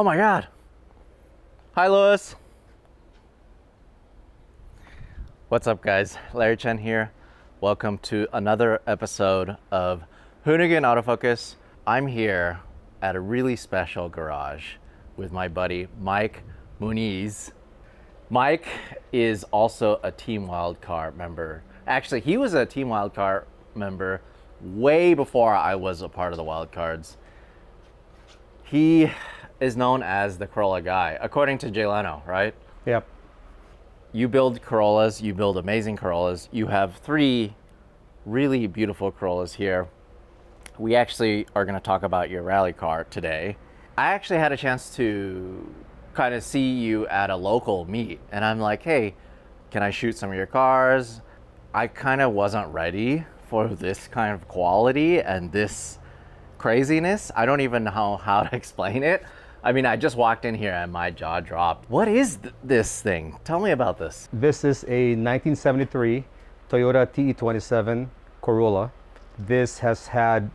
Oh my god. Hi, Louis. What's up, guys? Larry Chen here. Welcome to another episode of Hoonigan Autofocus. I'm here at a really special garage with my buddy Mike Muniz. Mike is also a Team Wildcard member. Actually, he was a Team Wildcard member way before I was a part of the Wildcards. He is known as the Corolla guy, according to Jay Leno, right? Yep. You build Corollas, you build amazing Corollas. You have three really beautiful Corollas here. We actually are going to talk about your rally car today. I actually had a chance to kind of see you at a local meet, and I'm like, hey, can I shoot some of your cars? I kind of wasn't ready for this kind of quality and this craziness. I don't even know how to explain it. I mean, I just walked in here and my jaw dropped. What is th- this thing? Tell me about this. This is a 1973 Toyota TE27 Corolla. This has had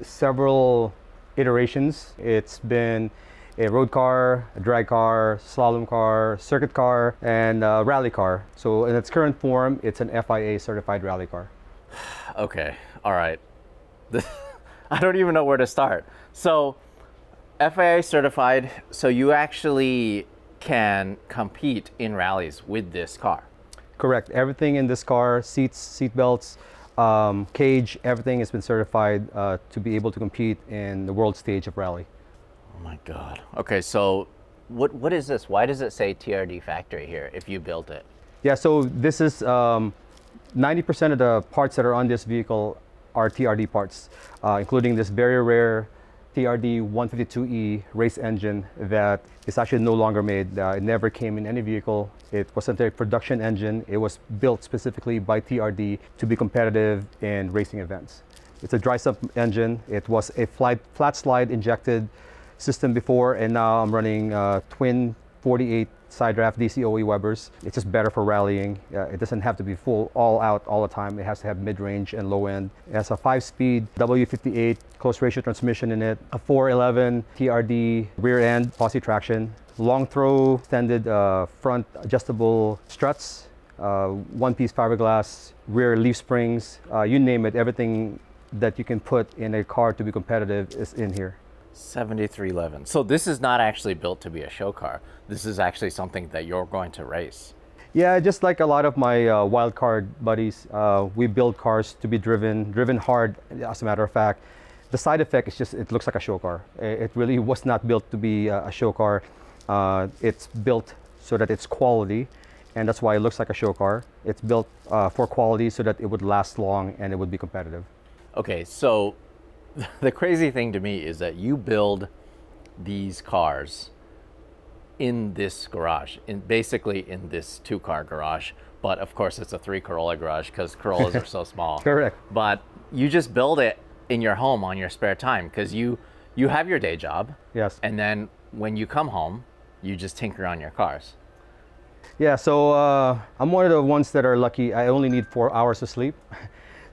several iterations. It's been a road car, a drag car, slalom car, circuit car, and a rally car. So in its current form, it's an FIA certified rally car. Okay, all right. I don't even know where to start. So, FIA certified, so you actually can compete in rallies with this car. Correct. Everything in this car, seats, seat belts, um, cage, everything has been certified uh, to be able to compete in the world stage of rally. Oh my god. Okay, so what what is this? Why does it say TRD factory here if you built it? Yeah, so this is um, 90% of the parts that are on this vehicle are TRD parts, uh, including this very rare TRD 152E race engine that is actually no longer made. Uh, it never came in any vehicle. It wasn't a production engine. It was built specifically by TRD to be competitive in racing events. It's a dry sump engine. It was a flat, flat slide injected system before, and now I'm running uh, twin 48 side draft DCOE Webers. It's just better for rallying. Uh, it doesn't have to be full all out all the time. It has to have mid-range and low end. It has a five-speed W58 close ratio transmission in it, a 411 TRD rear end posi traction, long throw extended uh, front adjustable struts, uh, one-piece fiberglass rear leaf springs, uh, you name it, everything that you can put in a car to be competitive is in here. 7311. So this is not actually built to be a show car. This is actually something that you're going to race. Yeah, just like a lot of my uh, wild card buddies, uh, we build cars to be driven, driven hard. As a matter of fact, the side effect is just it looks like a show car. It really was not built to be a show car. Uh, it's built so that it's quality, and that's why it looks like a show car. It's built uh, for quality so that it would last long and it would be competitive. Okay, so the crazy thing to me is that you build these cars in this garage, in basically in this two car garage. But of course, it's a three Corolla garage because Corollas are so small. Correct. But you just build it in your home on your spare time because you you have your day job. Yes. And then when you come home, you just tinker on your cars. Yeah. So uh, I'm one of the ones that are lucky. I only need four hours of sleep.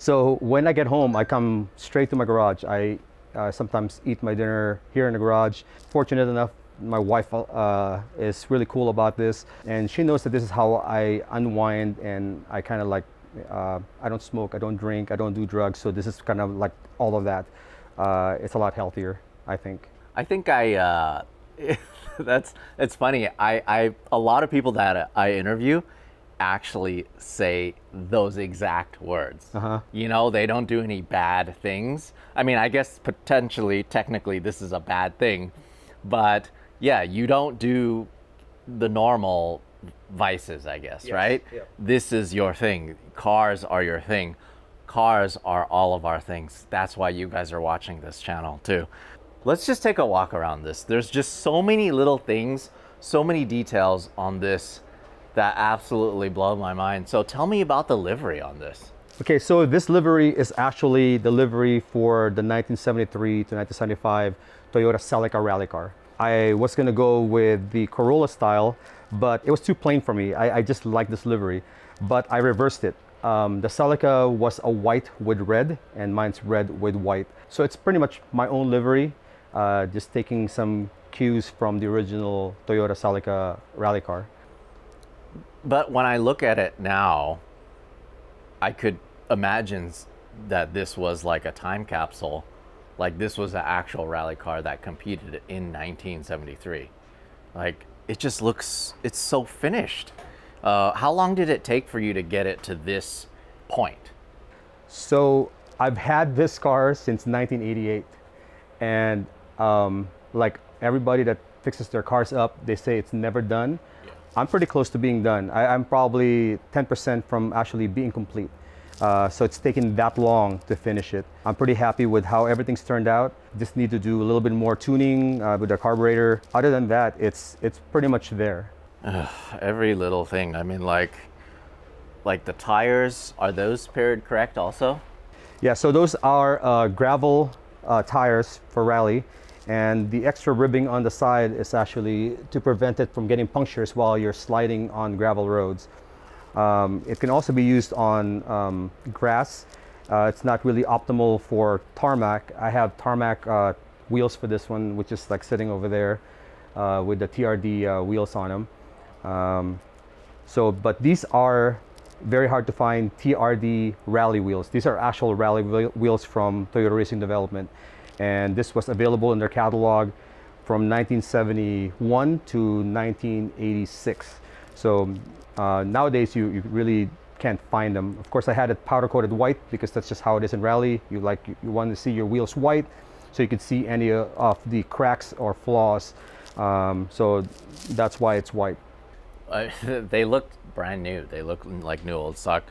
So when I get home, I come straight to my garage. I uh, sometimes eat my dinner here in the garage. Fortunate enough, my wife uh, is really cool about this, and she knows that this is how I unwind and I kind of like. Uh, I don't smoke, I don't drink, I don't do drugs, so this is kind of like all of that. Uh, it's a lot healthier, I think. I think I. Uh, that's it's funny. I, I a lot of people that I interview actually say those exact words. Uh-huh. You know, they don't do any bad things. I mean, I guess potentially, technically, this is a bad thing, but yeah, you don't do the normal vices, I guess, Yes, right? yeah. This is your thing. Cars are your thing. Cars are all of our things. That's why you guys are watching this channel too. Let's just take a walk around this. There's just so many little things, so many details on this that absolutely blow my mind. So tell me about the livery on this. Okay, so this livery is actually the livery for the 1973 to 1975 Toyota Celica rally car. I was gonna go with the Corolla style, but it was too plain for me. I, I just like this livery, but I reversed it. Um, the Celica was a white with red, and mine's red with white. So it's pretty much my own livery. uh, just taking some cues from the original Toyota Celica rally car. But when I look at it now, I could imagine that this was like a time capsule. Like this was an actual rally car that competed in 1973. Like it just looks, it's so finished. Uh, how long did it take for you to get it to this point? So I've had this car since 1988, and um, like everybody that fixes their cars up, they say it's never done. I'm pretty close to being done. I, I'm probably 10% from actually being complete. Uh, so it's taken that long to finish it. I'm pretty happy with how everything's turned out. Just need to do a little bit more tuning uh, with the carburetor. Other than that, it's it's pretty much there. Every little thing. I mean, like, like the tires, are those paired correct also? Yeah, so those are uh, gravel uh, tires for rally, and the extra ribbing on the side is actually to prevent it from getting punctures while you're sliding on gravel roads. Um, it can also be used on um, grass. Uh, it's not really optimal for tarmac. I have tarmac uh, wheels for this one, which is like sitting over there uh, with the TRD uh, wheels on them. Um, so, but these are very hard to find TRD rally wheels. These are actual rally wheels from Toyota Racing Development. And this was available in their catalog from 1971 to 1986. So uh, nowadays you, you really can't find them. Of course, I had it powder coated white because that's just how it is in rally. You like you want to see your wheels white so you can see any uh, of the cracks or flaws. Um, so that's why it's white. Uh, they looked brand new. They look like new old stock.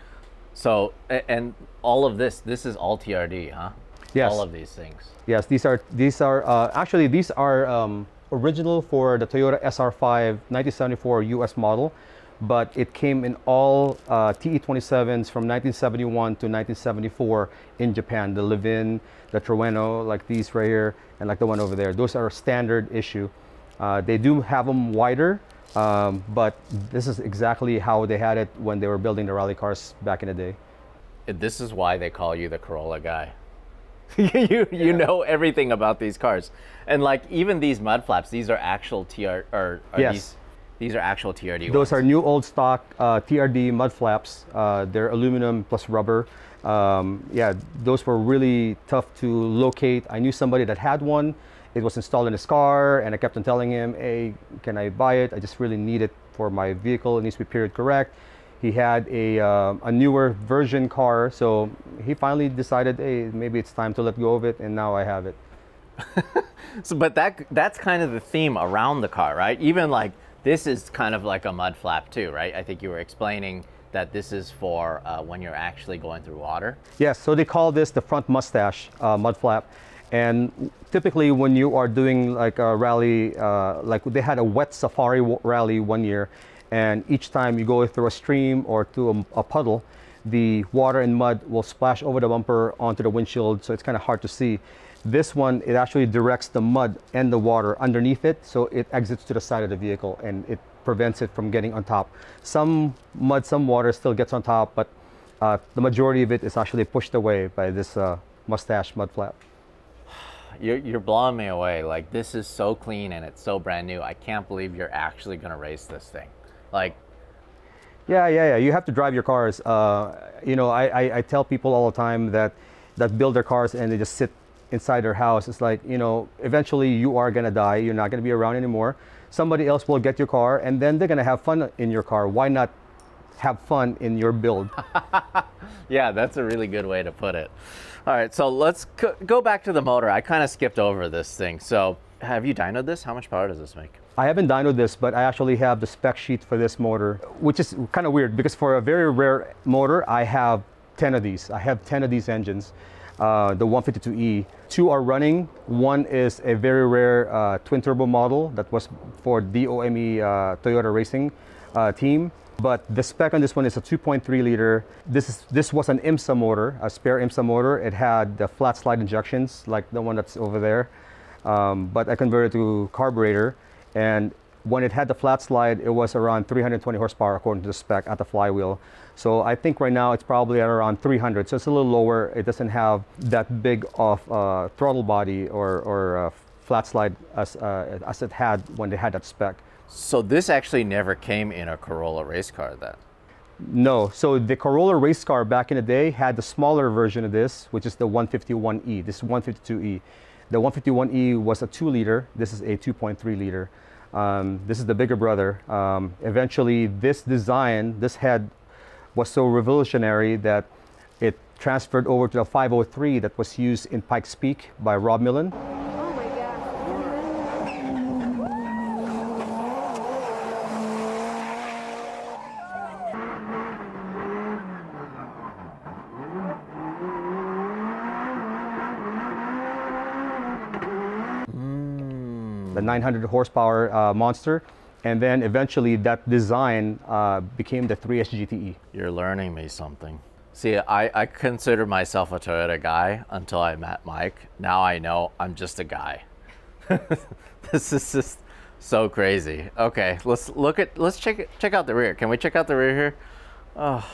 So, and all of this, this is all TRD, huh? Yes. All of these things. Yes, these are these are uh, actually these are um, original for the Toyota SR5 1974 US model, but it came in all uh, TE27s from 1971 to 1974 in Japan. The Levin, the Trueno, like these right here, and like the one over there. Those are standard issue. Uh, they do have them wider, um, but this is exactly how they had it when they were building the rally cars back in the day. This is why they call you the Corolla guy. you you know everything about these cars, and like even these mud flaps, these are actual TR or are Yes. these these are actual TRD. Those ones. are new old stock uh, TRD mud flaps. Uh, they're aluminum plus rubber. Um, yeah, those were really tough to locate. I knew somebody that had one. It was installed in his car, and I kept on telling him, "Hey, can I buy it? I just really need it for my vehicle. It needs to be period correct." He had a, um a newer version car, so he finally decided, "Hey, maybe it's time to let go of it," and now I have it. So, but that that's kind of the theme around the car, right? Even like this is kind of like a mud flap too, right? I think you were explaining that this is for uh, when you're actually going through water. Yes, so they call this the front mustache uh, mud flap. And typically, when you are doing like a rally, uh, like they had a wet safari rally one year, and each time you go through a stream or through a, a puddle, the water and mud will splash over the bumper onto the windshield, so it's kind of hard to see. This one, it actually directs the mud and the water underneath it, so it exits to the side of the vehicle and it prevents it from getting on top. Some mud, some water still gets on top, but uh, the majority of it is actually pushed away by this uh, mustache mud flap. You're, you're blowing me away. Like this is so clean and it's so brand new. I can't believe you're actually gonna race this thing. Like Yeah, yeah, yeah. You have to drive your cars. Uh, you know, I, I, I tell people all the time that that build their cars and they just sit inside their house. It's like you know, eventually you are gonna die. You're not gonna be around anymore. Somebody else will get your car, and then they're gonna have fun in your car. Why not have fun in your build? Yeah, that's a really good way to put it. All right, so let's go back to the motor. I kind of skipped over this thing. So, have you dynoed this? How much power does this make? I haven't dynoed this, but I actually have the spec sheet for this motor, which is kind of weird because for a very rare motor, I have 10 of these. I have 10 of these engines, uh, the 152E. Two are running. One is a very rare uh, twin turbo model that was for DOME uh, Toyota Racing uh, team. But the spec on this one is a 2.3 liter. This is this was an IMSA motor, a spare IMSA motor. It had the flat slide injections like the one that's over there. Um, but I converted to carburetor, and when it had the flat slide, it was around 320 horsepower according to the spec at the flywheel. So I think right now it's probably at around 300, so it's a little lower. It doesn't have that big of uh, throttle body or, or uh, flat slide as, uh, as it had when they had that spec. So this actually never came in a Corolla race car then. No, so the Corolla race car back in the day had the smaller version of this, which is the 151E. This is 152E. The 151E was a two liter. This is a 2.3 liter. Um, this is the bigger brother. Um, eventually, this design, this head, was so revolutionary that it transferred over to the 503 that was used in Pikes Peak by Rod Millen. The 900 horsepower uh, monster. And then eventually that design uh, became the 3S GTE. You're learning me something. See, I, I consider myself a Toyota guy until I met Mike. Now I know I'm just a guy. this is just so crazy. Okay, let's look at let's check check out the rear. Can we check out the rear here? Oh,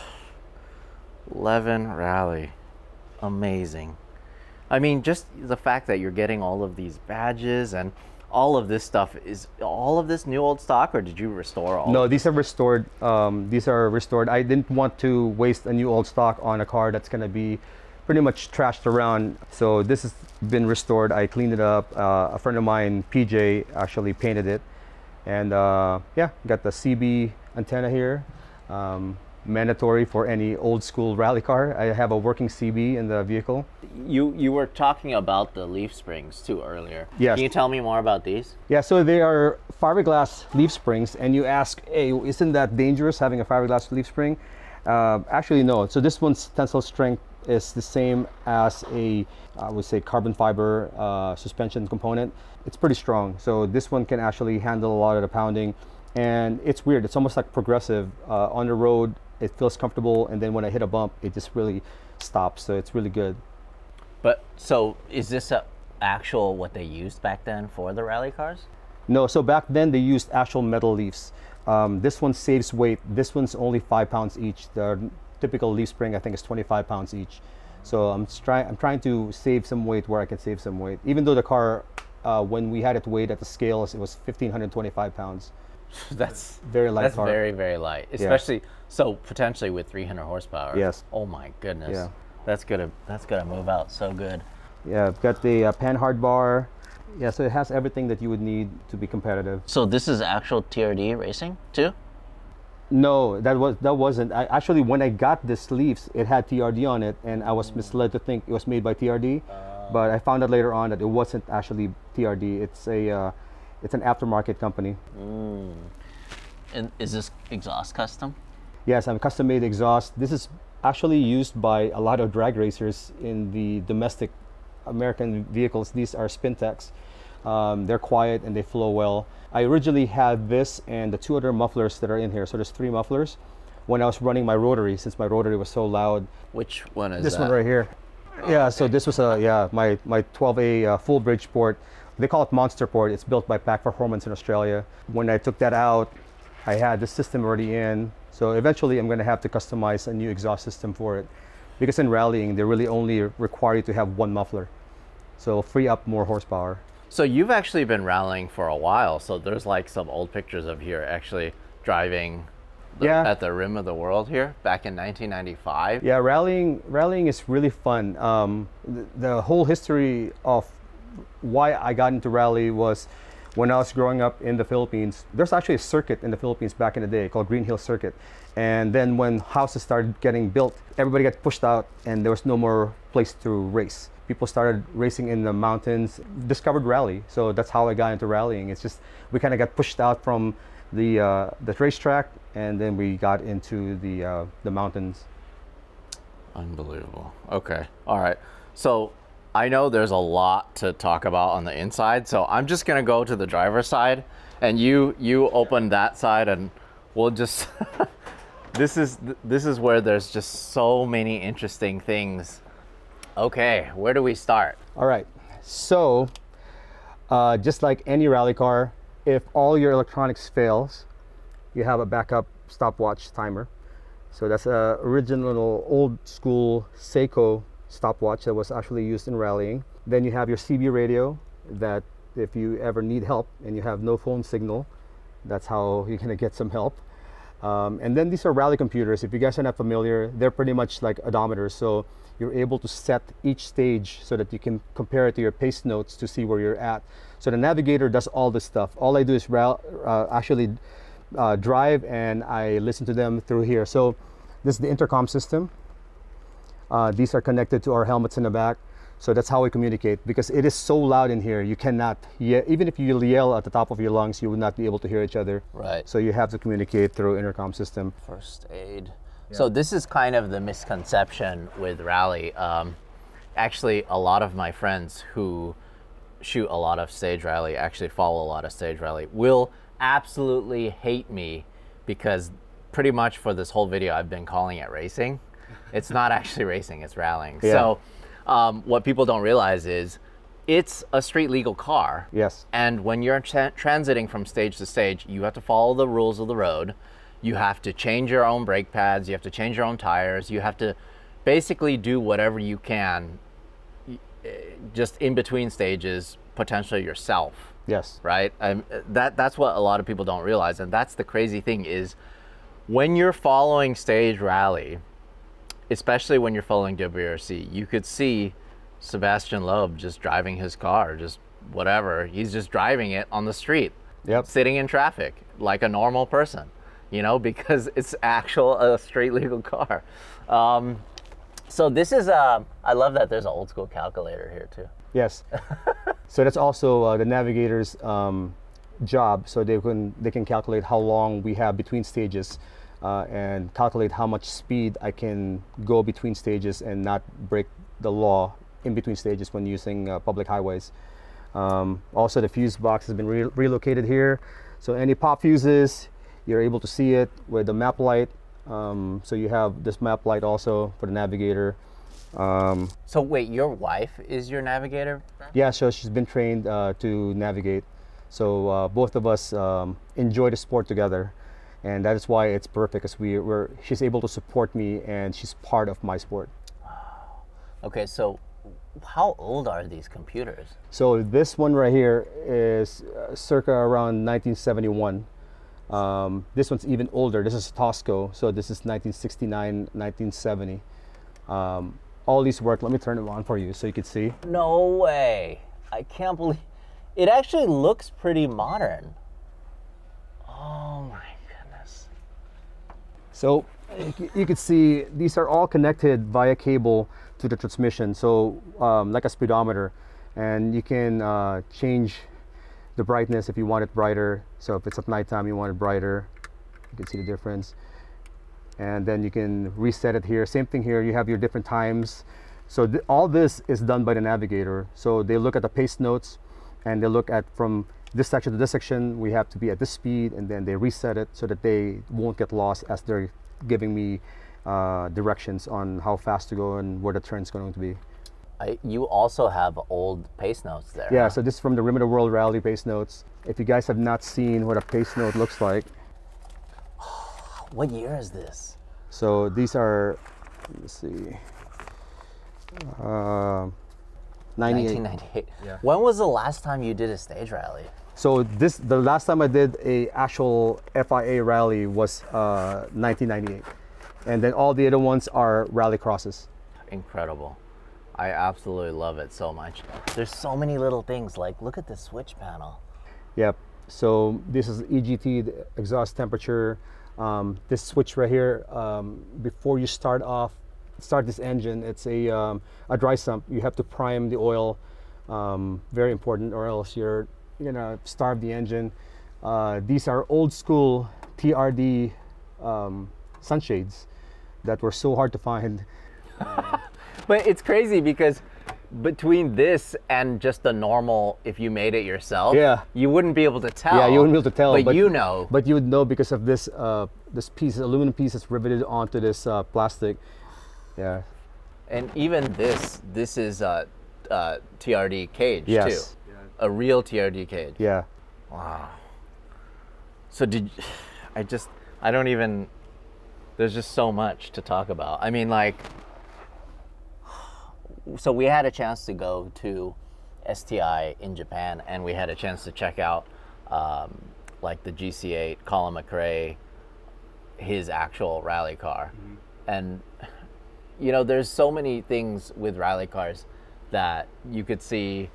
11 rally. Amazing. I mean, just the fact that you're getting all of these badges and all of this stuff is all of this new old stock or did you restore all No, these are restored. Um, these are restored. I didn't want to waste a new old stock on a car that's going to be pretty much trashed around. So this has been restored. I cleaned it up. Uh, a friend of mine, PJ, actually painted it. And uh, yeah, got the CB antenna here. Um, mandatory for any old school rally car. I have a working CB in the vehicle. You you were talking about the leaf springs too earlier. Yes. Can you tell me more about these? Yeah, so they are fiberglass leaf springs, and you ask, hey, isn't that dangerous having a fiberglass leaf spring? Uh, actually, no. So this one's tensile strength is the same as a, I would say, carbon fiber uh, suspension component. It's pretty strong. So this one can actually handle a lot of the pounding, and it's weird. It's almost like progressive. Uh, on the road, it feels comfortable, and then when I hit a bump, it just really stops. So it's really good. But so is this a actual what they used back then for the rally cars? No, so back then they used actual metal leaves. Um, this one saves weight. This one's only five pounds each. The typical leaf spring, I think, is 25 pounds each. So I'm trying. I'm trying to save some weight where I can save some weight. Even though the car, uh, when we had it weighed at the scales, it was 1,525 pounds. That's Very light That's car. very very light, especially so potentially with 300 horsepower. Yes. Oh my goodness. Yeah. That's gonna that's gonna move out so good. Yeah, I've got the uh, panhard bar. Yeah, so it has everything that you would need to be competitive. So this is actual TRD racing too. No, that was that wasn't. I, actually, when I got the sleeves, it had TRD on it, and I was misled to think it was made by TRD. but I found out later on that it wasn't actually TRD. It's a uh, it's an aftermarket company. And is this exhaust custom? Yes, I'm custom made exhaust. This is actually used by a lot of drag racers in the domestic American vehicles. These are Spintex. Um, they're quiet and they flow well. I originally had this and the two other mufflers that are in here. So there's three mufflers. When I was running my rotary, since my rotary was so loud, Which one is this that? one right here. Yeah, so this was a yeah my my 12A uh, full bridge port. They call it Monster Port. It's built by Pack Performance in Australia. When I took that out, I had the system already in. So eventually, I'm going to have to customize a new exhaust system for it, because in rallying they really only require you to have one muffler, so free up more horsepower. So you've actually been rallying for a while. So there's like some old pictures of you actually driving the, Yeah. at the rim of the world here back in 1995. Yeah, rallying rallying is really fun. Um, the, the whole history of why I got into rally was when I was growing up in the Philippines. There's actually a circuit in the Philippines back in the day called Green Hill Circuit, and then when houses started getting built, everybody got pushed out, and there was no more place to race. People started racing in the mountains, discovered rally. So that's how I got into rallying. It's just we kind of got pushed out from the uh, the racetrack, and then we got into the uh, the mountains. Unbelievable. Okay. All right. So I know there's a lot to talk about on the inside, so I'm just gonna go to the driver's side, and you you open that side, and we'll just. this is this is where there's just so many interesting things. Okay, where do we start? All right. So, uh, just like any rally car, if all your electronics fails, you have a backup stopwatch timer. So that's a original old school Seiko stopwatch that was actually used in rallying. Then you have your CB radio that if you ever need help and you have no phone signal, that's how you're gonna get some help. Um, and then these are rally computers. If you guys are not familiar, they're pretty much like odometers. So you're able to set each stage so that you can compare it to your pace notes to see where you're at. So the navigator does all this stuff. All I do is uh, actually uh, drive and I listen to them through here. So this is the intercom system. Uh, these are connected to our helmets in the back. So that's how we communicate because it is so loud in here. You cannot, ye- even if you yell at the top of your lungs, you would not be able to hear each other. Right. So you have to communicate through intercom system. First aid. So this is kind of the misconception with rally. Um, actually, a lot of my friends who shoot a lot of stage rally, actually follow a lot of stage rally, will absolutely hate me because pretty much for this whole video I've been calling it racing. It's not actually racing; it's rallying. Yeah. So, um, what people don't realize is it's a street legal car. Yes. And when you're tra- transiting from stage to stage, you have to follow the rules of the road. You have to change your own brake pads. You have to change your own tires. You have to basically do whatever you can eh, just in between stages, potentially yourself, Yes. right? Um, that, that's what a lot of people don't realize. And that's the crazy thing is when you're following stage rally, especially when you're following WRC, you could see Sebastien Loeb just driving his car, just whatever. He's just driving it on the street, Yep. sitting in traffic like a normal person, you know, because it's actual a street legal car. Um, so this is uh, I love that there's an old school calculator here too. Yes. so that's also uh, the navigator's um, job. So they can they can calculate how long we have between stages, uh, and calculate how much speed I can go between stages and not break the law in between stages when using uh, public highways. Um, also, the fuse box has been re- relocated here, so any pop fuses, you're able to see it with the map light. Um, so you have this map light also for the navigator. Um, So wait, your wife is your navigator? yeah, so she's been trained uh, to navigate. So uh, both of us um, enjoy the sport together, and that is why it's perfect. Because we were, she's able to support me, and she's part of my sport. Okay, so how old are these computers? So this one right here is uh, circa around 1971. Um, this one's even older. This is Tosco, so this is 1969, 1970. Um, all these work. Let me turn them on for you so you can see. No way. I can't believe it actually looks pretty modern. Oh my. So you can see these are all connected via cable to the transmission. So um, like a speedometer, and you can uh, change the brightness if you want it brighter. So if it's at nighttime, you want it brighter. You can see the difference. And then you can reset it here. Same thing here. You have your different times. So th- all this is done by the navigator. So they look at the pace notes, and they look at from this section to this section. We have to be at this speed, and then they reset it so that they won't get lost as they're giving me uh, directions on how fast to go and where the turn's going to be. I, you also have old pace notes there. Yeah, huh? so this is from the Rim of the World Rally pace notes. If you guys have not seen what a pace note looks like, What year is this? so these are, let's see, uh, 98. 1998. Yeah. When was the last time you did a stage rally? So this, the last time I did a actual FIA rally was uh, 1998, and then all the other ones are rally crosses. Incredible. I absolutely love it so much. There's so many little things like look at the switch panel. Yep. So this is EGT, the exhaust temperature. Um, this switch right here, um, before you start off, start this engine, it's a, um, a dry sump. You have to prime the oil, um, very important, or else you're, you're gonna starve the engine. Uh, these are old school TRD um, sunshades that were so hard to find. But it's crazy because between this and just the normal, if you made it yourself, Yeah. you wouldn't be able to tell. Yeah, you wouldn't be able to tell. But, you know. But you would know because of this uh, this piece, aluminum piece that's riveted onto this uh, plastic. Yeah. and even this, this is a, uh TRD cage Yes. too. A real TRD cage. Yeah. Wow. So did I just I don't even there's just so much to talk about. I mean like so we had a chance to go to STI in Japan, and we had a chance to check out um, like the GC8, Colin McRae, his actual rally car, and you know, there's so many things with rally cars that you could see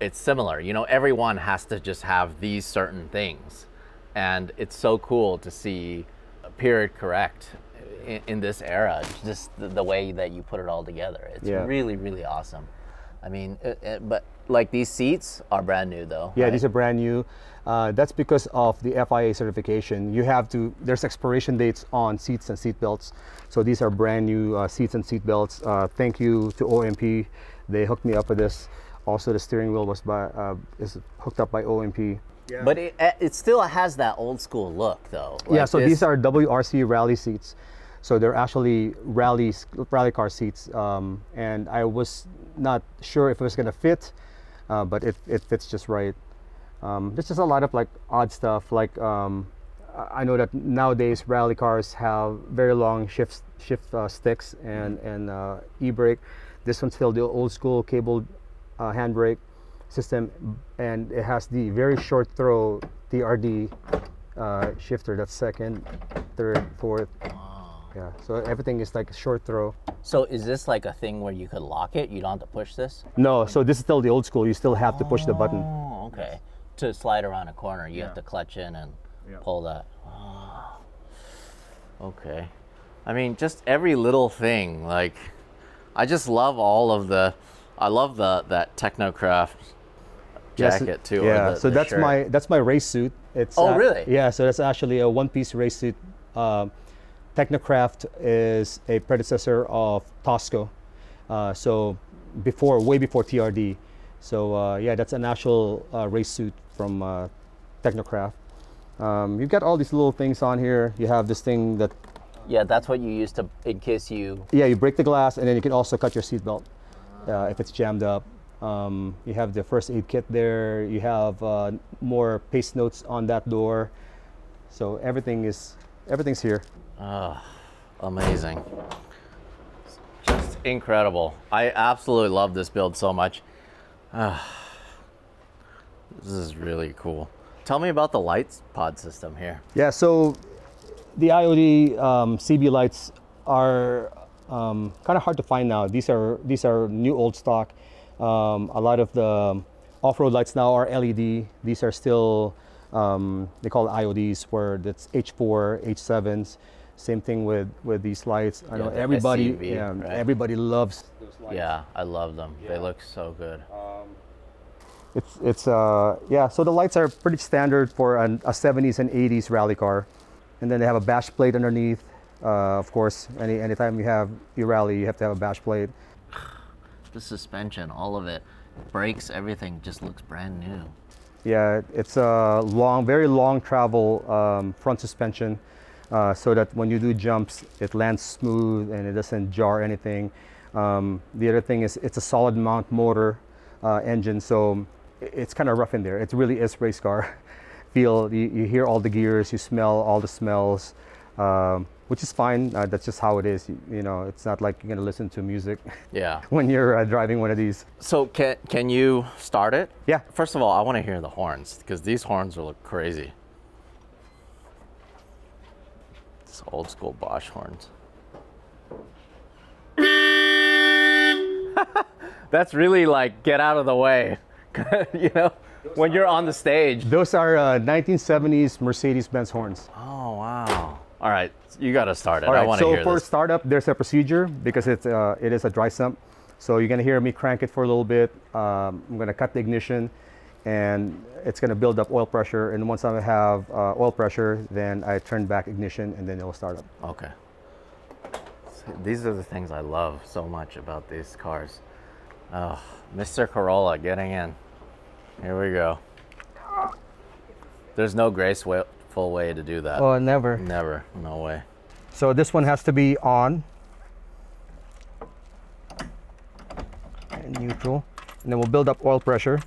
it's similar. You know, everyone has to just have these certain things. And it's so cool to see period correct in, in this era, just the, the way that you put it all together. It's Yeah. really, really awesome. I mean, it, it, but like these seats are brand new though. Yeah, right? these are brand new. Uh, that's because of the FIA certification. You have to. There's expiration dates on seats and seat belts. So these are brand new uh, seats and seat belts. Uh, thank you to OMP. They hooked me up with this. Also, the steering wheel was by uh, is hooked up by OMP. Yeah. But it, it still has that old school look though. yeah, so this- these are WRC rally seats. So they're actually rally rally car seats, um, and I was not sure if it was gonna fit, uh, but it, it fits just right. Um, there's just a lot of like odd stuff. Like um, I know that nowadays rally cars have very long shift shift uh, sticks and and uh, e-brake. This one's still the old school cable uh, handbrake system, and it has the very short throw TRD uh, shifter. That's second, third, fourth. Yeah, so everything is like a short throw. So is this like a thing where you could lock it? You don't have to push this? No, so this is still the old school. You still have to push the button. Oh, okay. To slide around a corner, you have to clutch in and pull that. Oh. Okay. I mean, just every little thing. Like, I just love all of the. I love the that Technocraft Yes, jacket too. Yeah, the- so the that's shirt. my that's my race suit. It's Oh, uh, really? Yeah, so that's actually a one-piece race suit. Um, Technocraft is a predecessor of Tosco. Uh, so before, way before TRD. So uh, yeah, that's an actual uh, race suit from uh, Technocraft. Um, you've got all these little things on here. You have this thing that Yeah, that's what you use to in case you. yeah, you break the glass, and then you can also cut your seatbelt uh, if it's jammed up. Um, you have the first aid kit there. You have uh, more pace notes on that door. So everything is everything's here. Oh, amazing. Just incredible. I absolutely love this build so much. Ah, this is really cool. Tell me about the lights pod system here. Yeah. So the IOD um, Cibie lights are um, kind of hard to find now. These are these are new old stock. Um, a lot of the off-road lights now are LED. These are still um, they call it IODs, where that's H4, H7s. Same thing with with these lights. I Yeah, know everybody, SCV, yeah, right? everybody loves those lights. Yeah, I love them. They look so good. It's it's uh yeah. So the lights are pretty standard for an, a 70s and 80s rally car, and then they have a bash plate underneath. Uh, of course, any anytime you have you rally, you have to have a bash plate. The suspension, all of it, brakes, everything just looks brand new. Yeah, it's a long, very long travel um, front suspension, uh, so that when you do jumps, it lands smooth and it doesn't jar anything. Um, the other thing is it's a solid mount motor uh, engine, so it's kind of rough in there. It really is race car feel. You, you hear all the gears, you smell all the smells, um, which is fine. Uh, that's just how it is. You, you know, it's not like you're gonna listen to music Yeah. when you're uh, driving one of these. So can can you start it? Yeah. First of all, I want to hear the horns because these horns will look crazy. It's old school Bosch horns. That's really like get out of the way, you know, when you're on the stage. Those are uh, 1970s Mercedes-Benz horns. Oh wow! All right, you got to start it. All I right, want to so for this. startup, there's a procedure because it's uh, it is a dry sump. So you're gonna hear me crank it for a little bit. Um, I'm gonna cut the ignition, and it's gonna build up oil pressure. And once I have uh, oil pressure, then I turn back ignition, and then it'll start up. Okay. So These are the things I love so much about these cars. Oh, Mr. Corolla getting in. Here we go. There's no graceful way to do that. Oh, never. Never. No way. So this one has to be on and neutral, and then we'll build up oil pressure.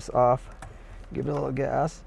This off. Give it a little gas.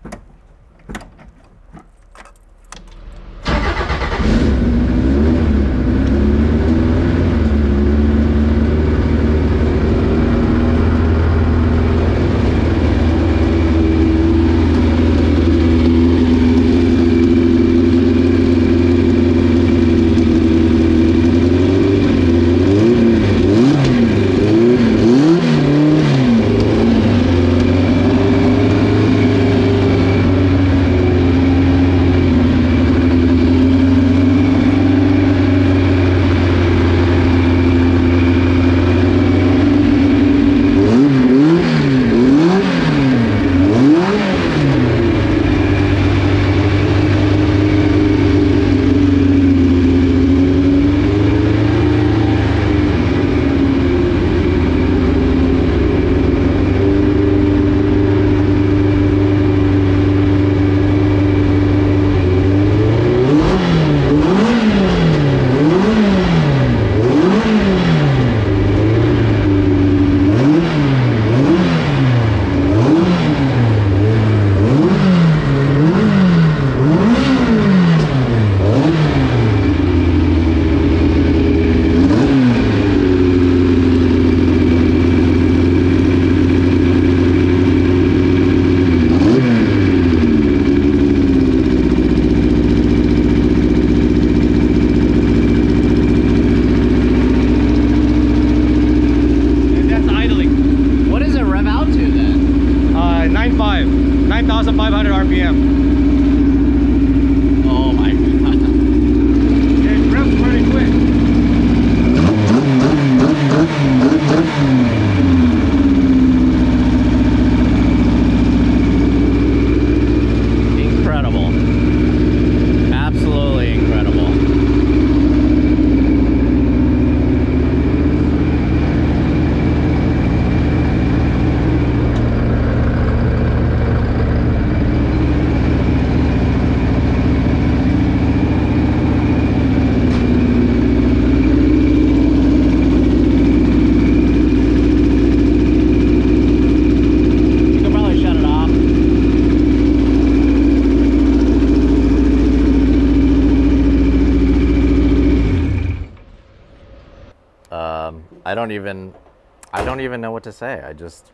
What to say. I just,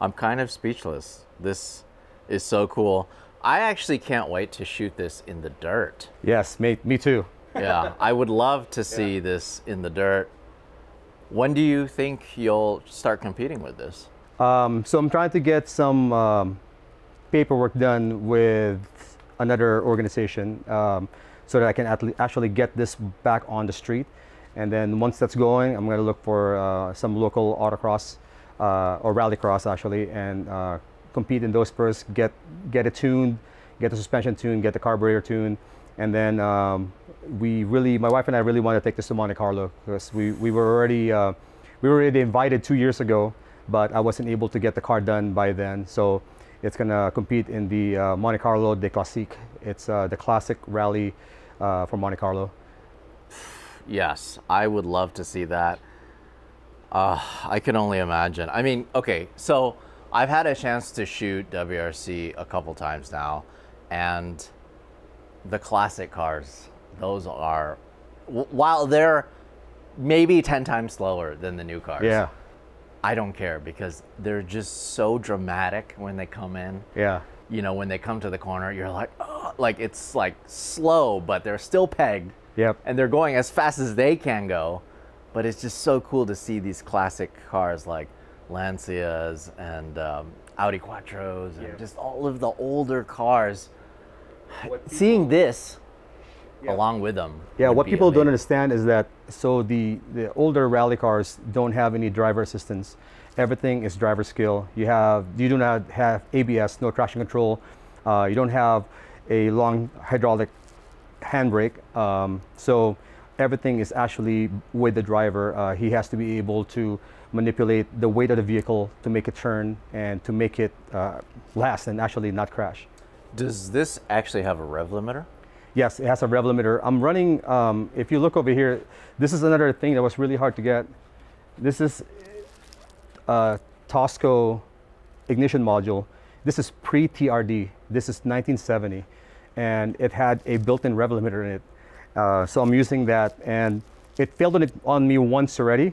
I'm kind of speechless. This is so cool. I actually can't wait to shoot this in the dirt. Yes, me, me too. Yeah, I would love to see this in the dirt. When do you think you'll start competing with this? Um, so I'm trying to get some um, paperwork done with another organization um, so that I can actually get this back on the street. And then once that's going, I'm going to look for uh, some local autocross or rallycross actually, and uh, compete in those first. Get get it tuned, get the suspension tuned, get the carburetor tuned, and then um, we really, my wife and I really want to take this to Monte Carlo because we, we were already uh, we were already invited two years ago, but I wasn't able to get the car done by then. So it's gonna compete in the uh, Monte Carlo de Classique. It's uh, the classic rally uh, for Monte Carlo. Yes, I would love to see that. Uh, I can only imagine. I mean, okay, so I've had a chance to shoot WRC a couple times now, and the classic cars, those are, while they're maybe 10 times slower than the new cars, Yeah, I don't care because they're just so dramatic when they come in. yeah, You know, when they come to the corner, you're like, oh, like it's like slow, but they're still pegged yep. and they're going as fast as they can go. But it's just so cool to see these classic cars like Lancias and um, Audi Quattros and Yeah. just all of the older cars. Seeing this Yeah. along with them. Yeah, what be people don't understand is that so the the older rally cars don't have any driver assistance. Everything is driver skill. You have you do not have ABS, no traction control. Uh, you don't have a long hydraulic handbrake. Um, so everything is actually with the driver. Uh, he has to be able to manipulate the weight of the vehicle to make it turn and to make it uh, last and actually not crash. Does this actually have a rev limiter? Yes, it has a rev limiter. I'm running, um, if you look over here, this is another thing that was really hard to get. This is uh, Tosco ignition module. This is pre-TRD. This is 1970, and it had a built-in rev limiter in it. Uh, so I'm using that, and it failed on, it, on me once already.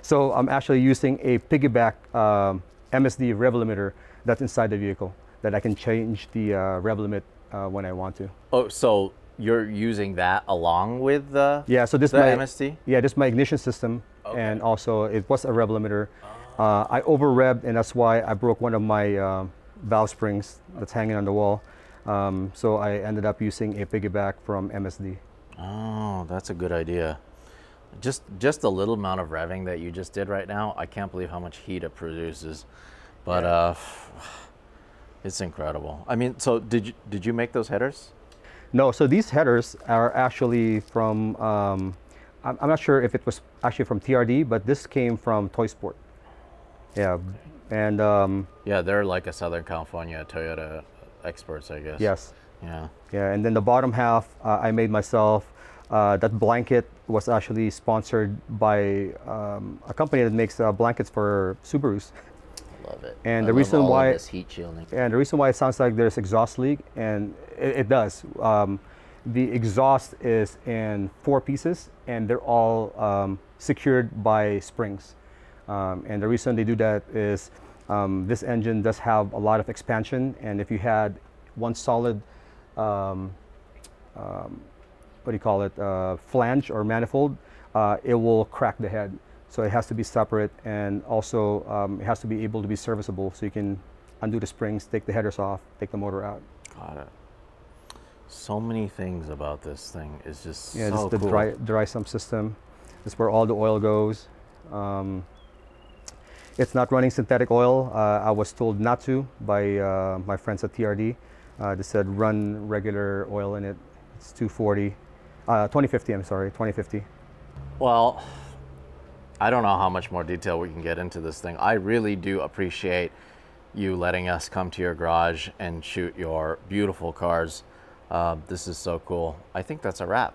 So I'm actually using a piggyback um, MSD rev limiter that's inside the vehicle that I can change the uh, rev limit uh, when I want to. Oh, so you're using that along with the Yeah, so this the my MSD? Yeah, this is my ignition system, and also it was a rev limiter. Uh, I over revved, and that's why I broke one of my um valve springs that's hanging on the wall. Um, so I ended up using a piggyback from MSD. Oh, that's a good idea. Just just the little amount of revving that you just did right now, I can't believe how much heat it produces. But uh, it's incredible. I mean, so did you did you make those headers? No, so these headers are actually from. Um, I'm, I'm not sure if it was actually from TRD, but this came from Toy Sport. Yeah, and um, Yeah, they're like a Southern California Toyota experts, I guess. yes, Yeah. Yeah, and then the bottom half uh, I made myself. Uh, that blanket was actually sponsored by um, a company that makes uh, blankets for Subarus. Love it. And I the love reason why- this heat shielding. And the reason why it sounds like there's exhaust leak, and it, it does. Um, the exhaust is in four pieces, and they're all um, secured by springs. Um, and the reason they do that is um, this engine does have a lot of expansion, and if you had one solid, um, um, what do you call it, uh, flange or manifold, uh, it will crack the head. So it has to be separate, and also um, it has to be able to be serviceable, so you can undo the springs, take the headers off, take the motor out. Got it. So many things about this thing is just Yeah, so the cool. dry, dry sump system. This is where all the oil goes. Um, it's not running synthetic oil. Uh, I was told not to by uh, my friends at TRD. Uh, they said run regular oil in it. It's 240, uh, 2050. I'm sorry, 2050. Well, I don't know how much more detail we can get into this thing. I really do appreciate you letting us come to your garage and shoot your beautiful cars. Uh, this is so cool. I think that's a wrap.